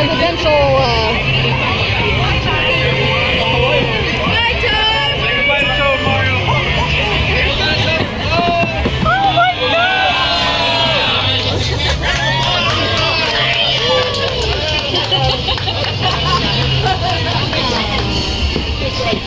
presidential uh,